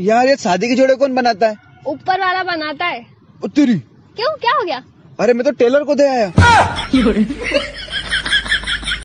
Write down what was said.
यार ये शादी के जोड़े कौन बनाता है? ऊपर वाला बनाता है। तेरी? क्यों? क्या हो गया? अरे मैं तो टेलर को दे आया। हाँ।